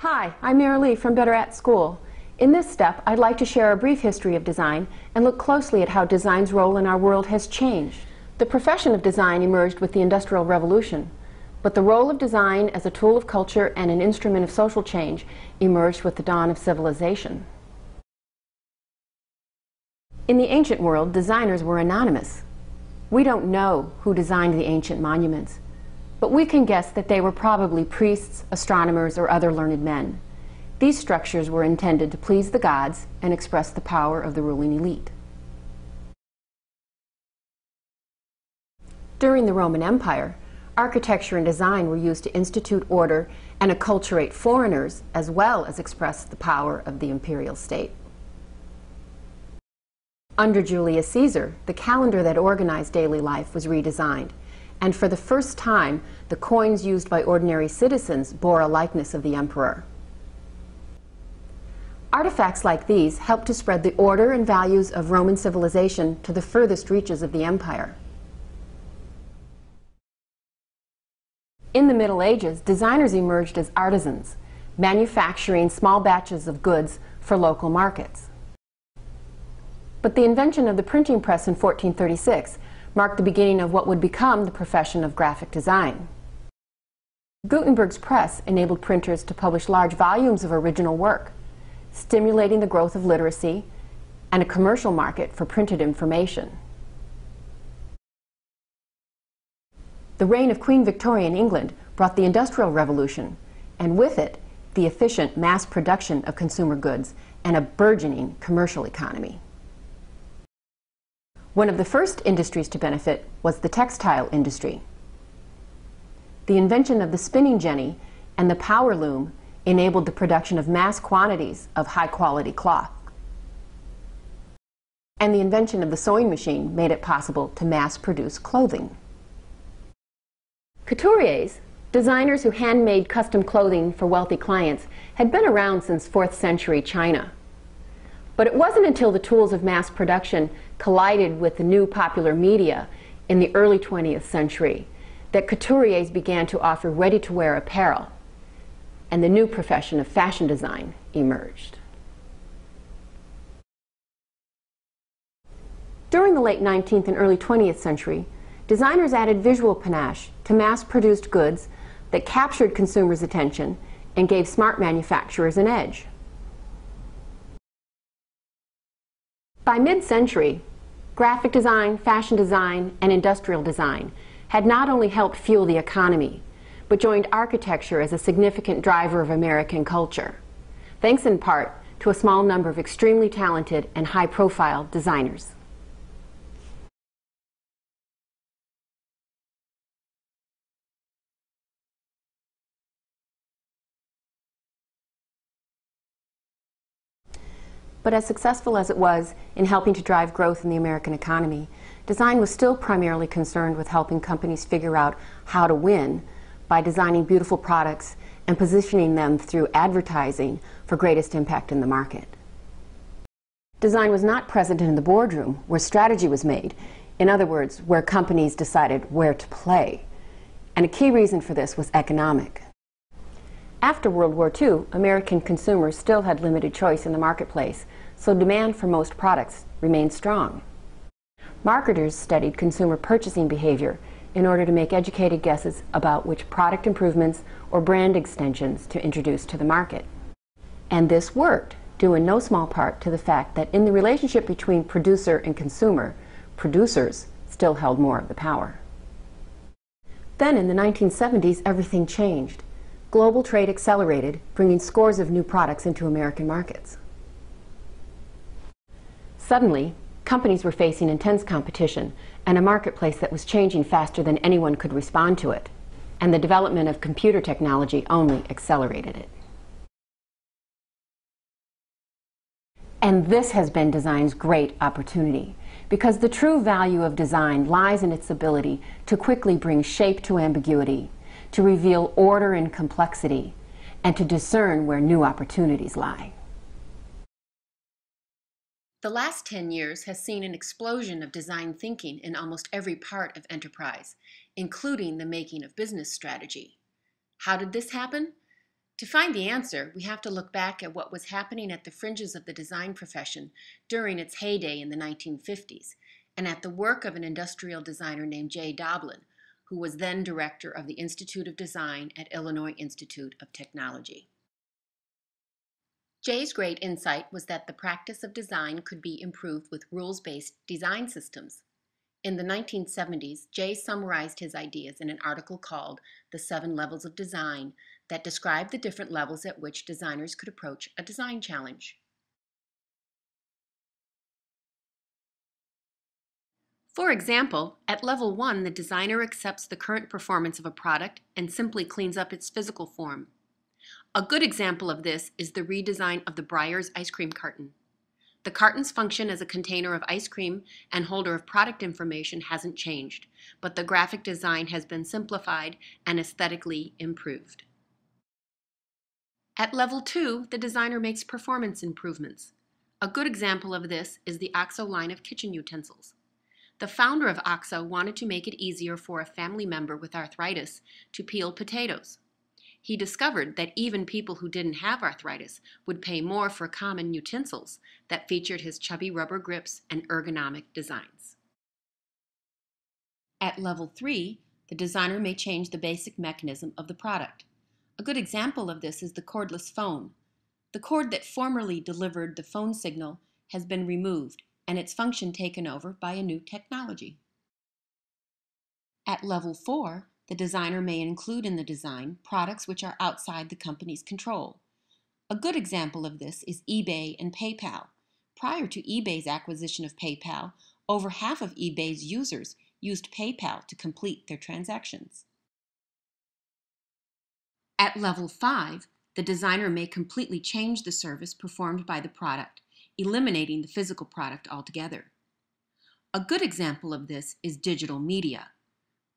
Hi, I'm Marilee from Better at School. In this step, I'd like to share a brief history of design and look closely at how design's role in our world has changed. The profession of design emerged with the Industrial Revolution, but the role of design as a tool of culture and an instrument of social change emerged with the dawn of civilization. In the ancient world, designers were anonymous. We don't know who designed the ancient monuments, but we can guess that they were probably priests, astronomers, or other learned men. These structures were intended to please the gods and express the power of the ruling elite. During the Roman Empire, architecture and design were used to institute order and acculturate foreigners as well as express the power of the imperial state. Under Julius Caesar, the calendar that organized daily life was redesigned, and for the first time, the coins used by ordinary citizens bore a likeness of the emperor. Artifacts like these helped to spread the order and values of Roman civilization to the furthest reaches of the empire. In the Middle Ages, designers emerged as artisans, manufacturing small batches of goods for local markets. But the invention of the printing press in 1436 marked the beginning of what would become the profession of graphic design. Gutenberg's press enabled printers to publish large volumes of original work, stimulating the growth of literacy and a commercial market for printed information. The reign of Queen Victoria in England brought the Industrial Revolution, and with it, the efficient mass production of consumer goods and a burgeoning commercial economy. One of the first industries to benefit was the textile industry. The invention of the spinning jenny and the power loom enabled the production of mass quantities of high-quality cloth. And the invention of the sewing machine made it possible to mass-produce clothing. Couturiers, designers who handmade custom clothing for wealthy clients, had been around since 4th century China. But it wasn't until the tools of mass production collided with the new popular media in the early 20th century that couturiers began to offer ready-to-wear apparel, and the new profession of fashion design emerged. During the late 19th and early 20th century, designers added visual panache to mass-produced goods that captured consumers' attention and gave smart manufacturers an edge. By mid-century, graphic design, fashion design, and industrial design had not only helped fuel the economy, but joined architecture as a significant driver of American culture, thanks in part to a small number of extremely talented and high-profile designers. But as successful as it was in helping to drive growth in the American economy, design was still primarily concerned with helping companies figure out how to win by designing beautiful products and positioning them through advertising for greatest impact in the market. Design was not present in the boardroom where strategy was made, in other words, where companies decided where to play. And a key reason for this was economic. After World War II, American consumers still had limited choice in the marketplace, so demand for most products remained strong. Marketers studied consumer purchasing behavior in order to make educated guesses about which product improvements or brand extensions to introduce to the market. And this worked, due in no small part to the fact that in the relationship between producer and consumer, producers still held more of the power. Then in the 1970s, everything changed. Global trade accelerated, bringing scores of new products into American markets. Suddenly, companies were facing intense competition and a marketplace that was changing faster than anyone could respond to it. And the development of computer technology only accelerated it. And this has been design's great opportunity because the true value of design lies in its ability to quickly bring shape to ambiguity, to reveal order and complexity, and to discern where new opportunities lie. The last 10 years has seen an explosion of design thinking in almost every part of enterprise, including the making of business strategy. How did this happen? To find the answer, we have to look back at what was happening at the fringes of the design profession during its heyday in the 1950s, and at the work of an industrial designer named Jay Doblin, who was then director of the Institute of Design at Illinois Institute of Technology. Jay's great insight was that the practice of design could be improved with rules-based design systems. In the 1970s, Jay summarized his ideas in an article called The Seven Levels of Design that described the different levels at which designers could approach a design challenge. For example, at level 1, the designer accepts the current performance of a product and simply cleans up its physical form. A good example of this is the redesign of the Breyers ice cream carton. The carton's function as a container of ice cream and holder of product information hasn't changed, but the graphic design has been simplified and aesthetically improved. At level 2, the designer makes performance improvements. A good example of this is the OXO line of kitchen utensils. The founder of OXO wanted to make it easier for a family member with arthritis to peel potatoes. He discovered that even people who didn't have arthritis would pay more for common utensils that featured his chubby rubber grips and ergonomic designs. At level 3, the designer may change the basic mechanism of the product. A good example of this is the cordless phone. The cord that formerly delivered the phone signal has been removed and its function taken over by a new technology. At level 4, the designer may include in the design products which are outside the company's control. A good example of this is eBay and PayPal. Prior to eBay's acquisition of PayPal, over half of eBay's users used PayPal to complete their transactions. At level 5, the designer may completely change the service performed by the product eliminating the physical product altogether. A good example of this is digital media.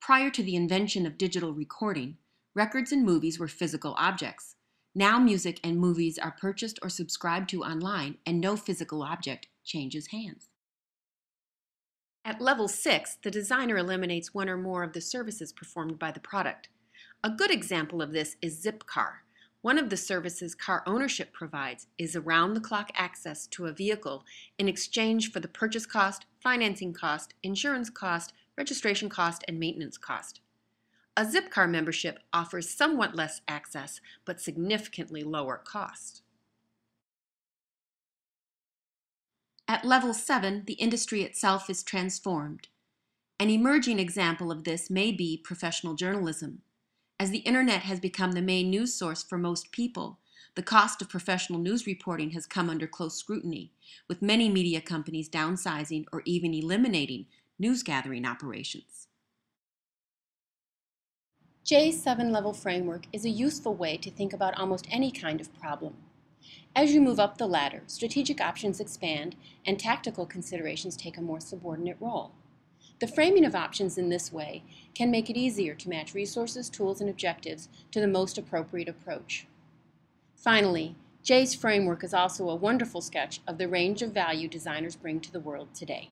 Prior to the invention of digital recording, records and movies were physical objects. Now music and movies are purchased or subscribed to online and no physical object changes hands. At level 6, the designer eliminates one or more of the services performed by the product. A good example of this is Zipcar, one of the services car ownership provides is around the clock access to a vehicle in exchange for the purchase cost, financing cost, insurance cost, registration cost, and maintenance cost. A Zipcar membership offers somewhat less access but significantly lower cost. At level 7, the industry itself is transformed. An emerging example of this may be professional journalism. As the internet has become the main news source for most people, the cost of professional news reporting has come under close scrutiny, with many media companies downsizing or even eliminating news gathering operations. Jay's seven level framework is a useful way to think about almost any kind of problem. As you move up the ladder, strategic options expand and tactical considerations take a more subordinate role. The framing of options in this way can make it easier to match resources, tools, and objectives to the most appropriate approach. Finally, Jay's framework is also a wonderful sketch of the range of value designers bring to the world today.